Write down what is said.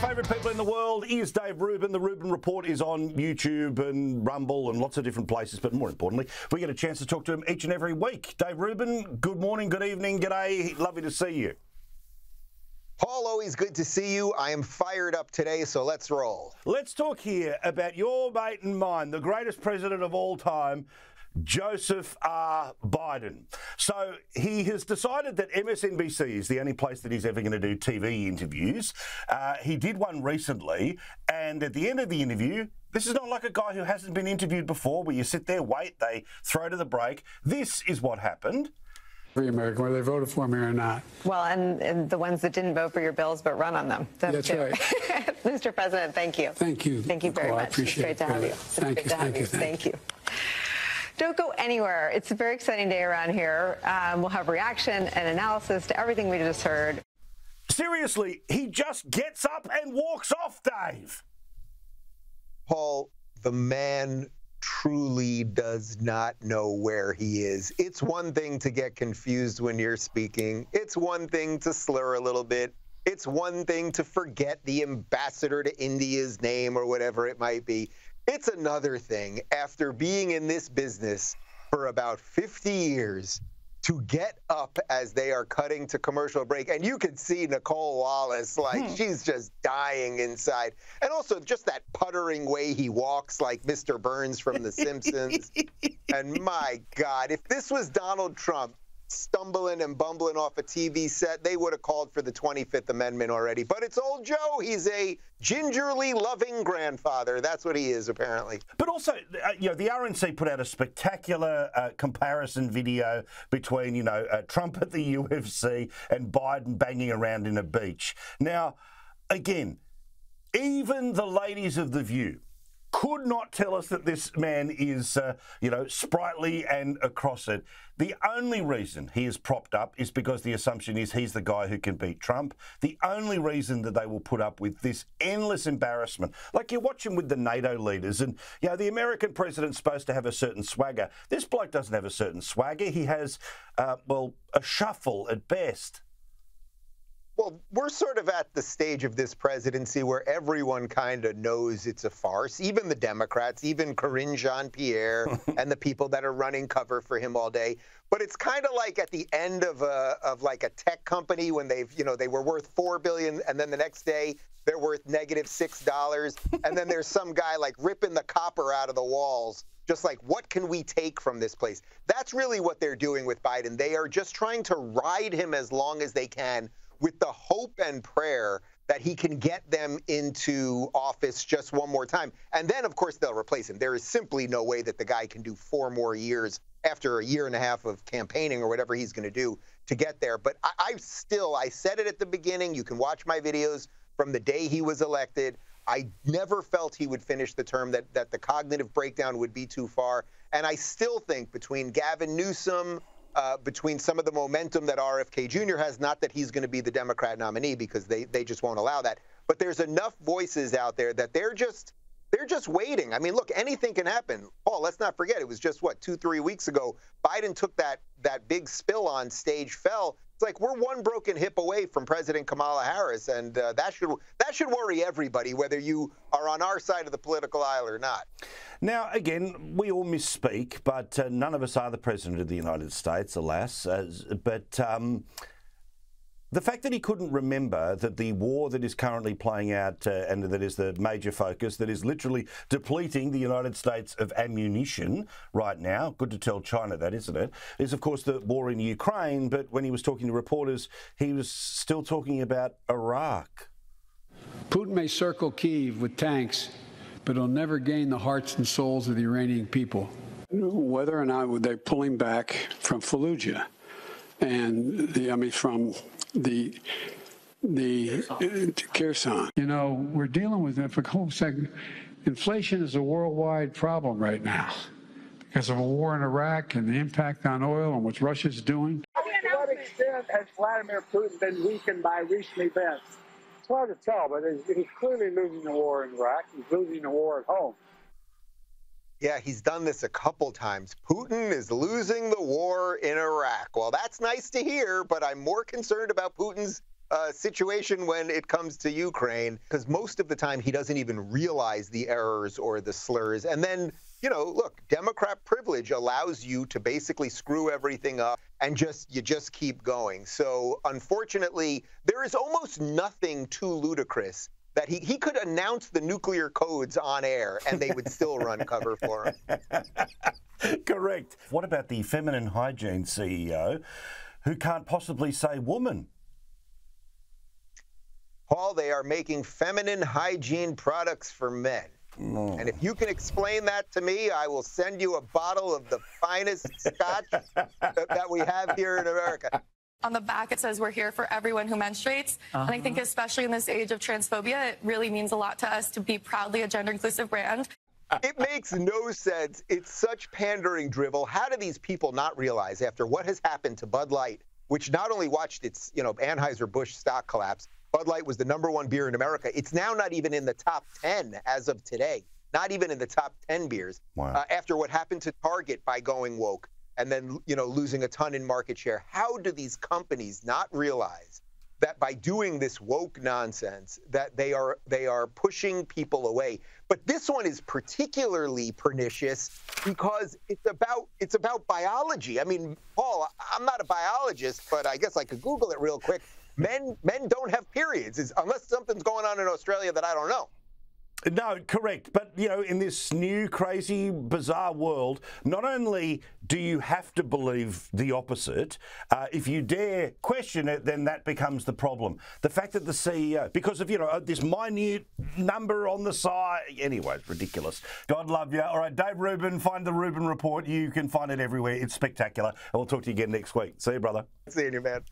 favourite people in the world is Dave Rubin. The Rubin Report is on YouTube and Rumble and lots of different places. But more importantly, we get a chance to talk to him each and every week. Dave Rubin, good morning, good evening, g'day. Lovely to see you. Paul, always good to see you. I am fired up today, so let's roll. Let's talk here about your mate and mine, the greatest president of all time, Joseph R. Biden. So he has decided that MSNBC is the only place that he's ever going to do TV interviews. Uh, he did one recently, and at the end of the interview, this is not like a guy who hasn't been interviewed before where you sit there, wait, they throw to the break. This is what happened. Every American, whether they voted for me or not. Well, and, and the ones that didn't vote for your bills but run on them. them That's too. right. Mr. President, thank you. Thank you, Thank you very Nicole. I much. appreciate it's great it to have you. much. It's Thank great you, to have thank you, Thank thank you. Don't go anywhere. It's a very exciting day around here. Um, we'll have reaction and analysis to everything we just heard. Seriously, he just gets up and walks off, Dave. Paul, the man truly does not know where he is. It's one thing to get confused when you're speaking, it's one thing to slur a little bit. It's one thing to forget the ambassador to India's name or whatever it might be. It's another thing after being in this business for about 50 years to get up as they are cutting to commercial break. And you can see Nicolle Wallace, like hmm. she's just dying inside. And also just that puttering way he walks, like Mr. Burns from The Simpsons. and my God, if this was Donald Trump, stumbling and bumbling off a TV set, they would have called for the 25th Amendment already. But it's old Joe. He's a gingerly loving grandfather. That's what he is, apparently. But also, uh, you know, the RNC put out a spectacular uh, comparison video between, you know, uh, Trump at the UFC and Biden banging around in a beach. Now, again, even the ladies of The View could not tell us that this man is, uh, you know, sprightly and across it. The only reason he is propped up is because the assumption is he's the guy who can beat Trump. The only reason that they will put up with this endless embarrassment, like you're watching with the NATO leaders, and you know the American president's supposed to have a certain swagger. This bloke doesn't have a certain swagger. He has, uh, well, a shuffle at best. Well, we're sort of at the stage of this presidency where everyone kind of knows it's a farce, even the Democrats, even Karine Jean Pierre, and the people that are running cover for him all day. But it's kind of like at the end of a of like a tech company when they've you know they were worth four billion, and then the next day they're worth negative negative six dollars, and then there's some guy like ripping the copper out of the walls just like what can we take from this place that's really what they're doing with biden they are just trying to ride him as long as they can with the hope and prayer that he can get them into office just one more time. And then, of course, they'll replace him. There is simply no way that the guy can do four more years after a year and a half of campaigning or whatever he's going to do to get there. But I, I still, I said it at the beginning. You can watch my videos from the day he was elected. I never felt he would finish the term, that, that the cognitive breakdown would be too far. And I still think between Gavin Newsom, uh, between some of the momentum that RFK Jr. has, not that he's going to be the Democrat nominee because they, they just won't allow that, but there's enough voices out there that they're just they're just waiting. I mean, look, anything can happen. Paul, let's not forget it was just what two, three weeks ago. Biden took that that big spill on stage, fell. It's like we're one broken hip away from President Kamala Harris, and uh, that should that should worry everybody, whether you are on our side of the political aisle or not. Now, again, we all misspeak, but uh, none of us are the president of the United States, alas. As, but um, the fact that he couldn't remember that the war that is currently playing out uh, and that is the major focus, that is literally depleting the United States of ammunition right now, good to tell China that, isn't it? Is, of course, the war in Ukraine. But when he was talking to reporters, he was still talking about Iraq. Putin may circle Kiev with tanks, but he'll never gain the hearts and souls of the Iranian people. Whether or not they're pulling back from Fallujah, and the, I mean from the the uh, Kherson. You know, we're dealing with it for a whole second. Inflation is a worldwide problem right now because of a war in Iraq and the impact on oil and what Russia's doing. To what extent has Vladimir Putin been weakened by recent events? It's hard to tell, but he's, he's clearly losing the war in Iraq. He's losing the war at home. Yeah, he's done this a couple times. Putin is losing the war in Iraq. Well, that's nice to hear, but I'm more concerned about Putin's uh, situation when it comes to Ukraine, because most of the time he doesn't even realize the errors or the slurs. And then, you know, look, Democrat privilege allows you to basically screw everything up and just you just keep going. So unfortunately, there is almost nothing too ludicrous that he, he could announce the nuclear codes on air and they would still run cover for him. Correct. What about the feminine hygiene CEO who can't possibly say woman? Paul, they are making feminine hygiene products for men. No. And if you can explain that to me, I will send you a bottle of the finest scotch that we have here in America. On the back, it says we're here for everyone who menstruates. And I think, especially in this age of transphobia, it really means a lot to us to be proudly a gender inclusive brand. It makes no sense. It's such pandering drivel. How do these people not realize after what has happened to Bud Light, which not only watched its, you know, Anheuser-Busch stock collapse, Bud Light was the number one beer in America. It's now not even in the top 10 as of today. Not even in the top 10 beers. Wow. Uh, after what happened to Target by going woke and then, you know, losing a ton in market share. How do these companies not realize that by doing this woke nonsense that they are they are pushing people away? But this one is particularly pernicious because it's about it's about biology. I mean, Paul, I'm not a biologist, but I guess I could Google it real quick men men don't have periods unless something's going on in Australia that I don't know. No, correct. But, you know, in this new, crazy, bizarre world, not only do you have to believe the opposite, uh, if you dare question it, then that becomes the problem. The fact that the CEO, because of, you know, this minute number on the side, anyway, it's ridiculous. God love you. All right, Dave Rubin, find the Rubin Report. You can find it everywhere. It's spectacular. And we'll talk to you again next week. See you, brother. See you, man.